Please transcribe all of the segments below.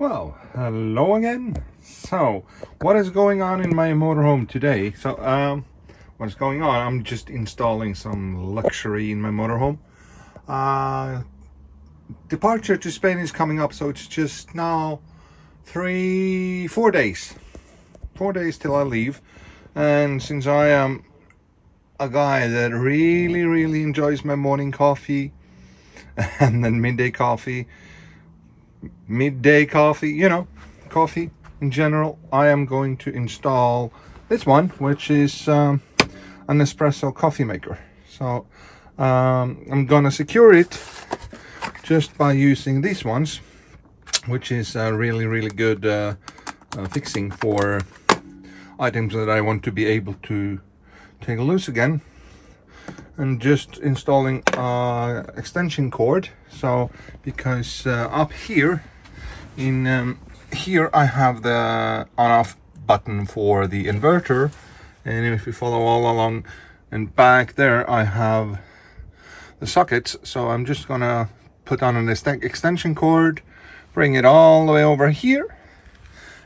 Well, hello again. So, what is going on in my motorhome today? So, um, what is going on? I'm just installing some luxury in my motorhome. Uh, departure to Spain is coming up, so it's just now three, four days. Four days till I leave. And since I am a guy that really, really enjoys my morning coffee and then midday coffee, midday coffee, you know, coffee in general, I am going to install this one, which is um, a Nespresso coffee maker. So um, I'm gonna secure it just by using these ones, which is uh, really, really good uh, uh, fixing for items that I want to be able to take loose again and just installing uh, extension cord. So because uh, up here in um, here I have the on off button for the inverter. And if you follow all along and back there I have the sockets so I'm just gonna put on an extension cord bring it all the way over here.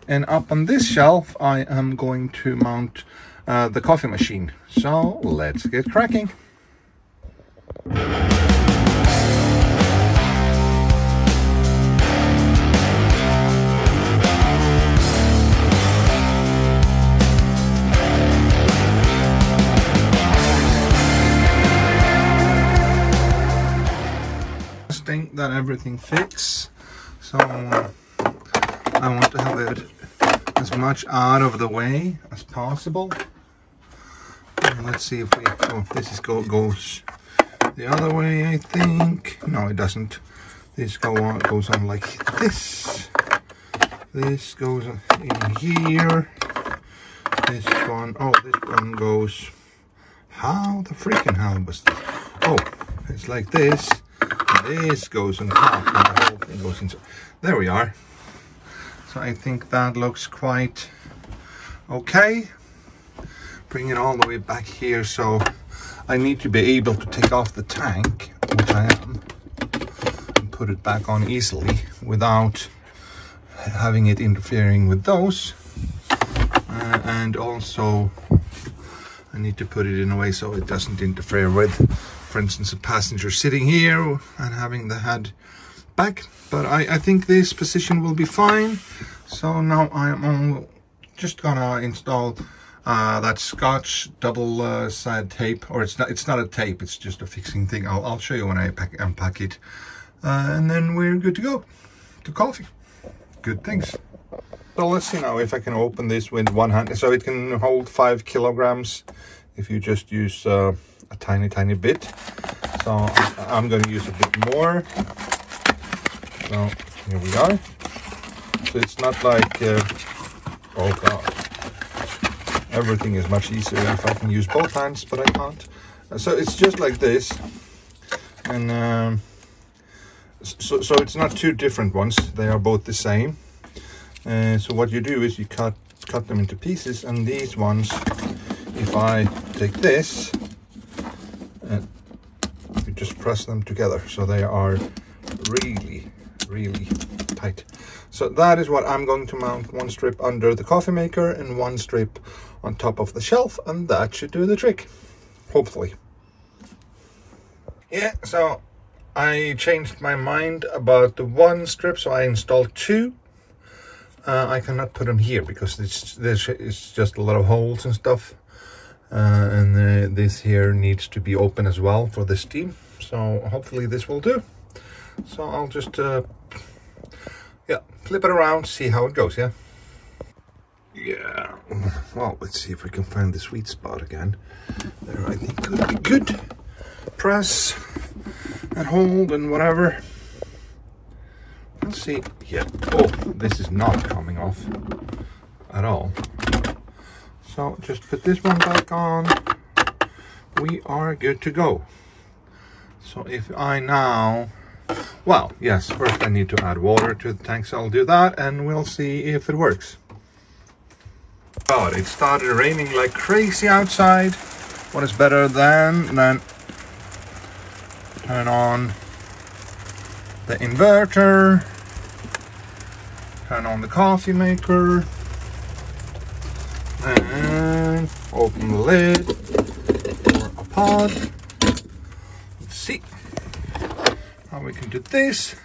And up on this shelf I am going to mount uh, the coffee machine. So let's get cracking that everything fits. So I want to have it as much out of the way as possible. And let's see if we oh this is go, goes the other way I think. No it doesn't. This go on goes on like this. This goes in here. This one oh this one goes. How the freaking hell was this? Oh it's like this this goes on top and the whole thing goes into there we are so I think that looks quite okay bring it all the way back here so I need to be able to take off the tank, which I am, and put it back on easily without having it interfering with those. Uh, and also I need to put it in a way so it doesn't interfere with, for instance, a passenger sitting here and having the head back. But I, I think this position will be fine. So now I am just gonna install uh, that Scotch double uh, side tape, or it's not it's not a tape, it's just a fixing thing. I'll, I'll show you when I pack, unpack it. Uh, and then we're good to go to coffee. Good things. So let's see now if I can open this with one hand. So it can hold five kilograms if you just use uh, a tiny, tiny bit. So I'm going to use a bit more. So here we are. So it's not like, uh, oh god, everything is much easier if I can use both hands, but I can't. So it's just like this. And um, so, so it's not two different ones. They are both the same. Uh, so what you do is you cut, cut them into pieces. And these ones, if I take this, uh, you just press them together. So they are really, really tight. So that is what I'm going to mount one strip under the coffee maker and one strip on top of the shelf and that should do the trick, hopefully. Yeah, so I changed my mind about the one strip, so I installed two. Uh, I cannot put them here because it's, there's it's just a lot of holes and stuff. Uh, and uh, this here needs to be open as well for the steam. So hopefully this will do. So I'll just, uh, yeah, flip it around, see how it goes, yeah? Yeah, well, let's see if we can find the sweet spot again. There, I think could be good. Press and hold and whatever. Let's see. here. Oh, this is not coming off at all. So just put this one back on. We are good to go. So if I now, well, yes, first I need to add water to the tank, so I'll do that and we'll see if it works. God, it started raining like crazy outside. What is better than then turn on the inverter Turn on the coffee maker. And open the lid for a pod. Let's see how we can do this.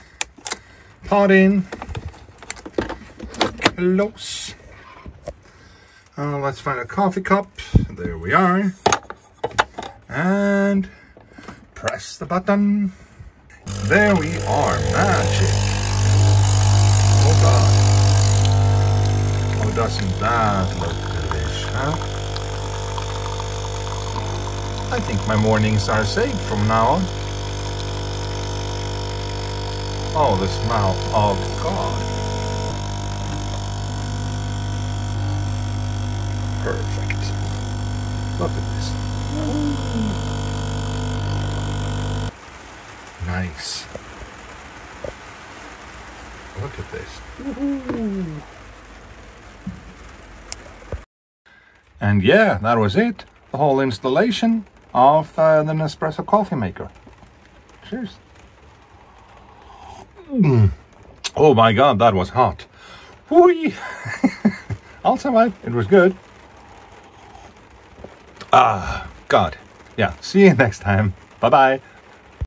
Pod in. Close. Uh, let's find a coffee cup. There we are. And press the button. There we are, magic. Oh doesn't that look delicious, huh? I think my mornings are safe from now on. Oh, the smell of God. Perfect. Look at this. Nice. Look at this. And yeah, that was it. The whole installation of the Nespresso coffee maker. Cheers. Mm. Oh my god, that was hot. Whee! I'll survive. It was good. Ah, God. Yeah, see you next time. Bye bye.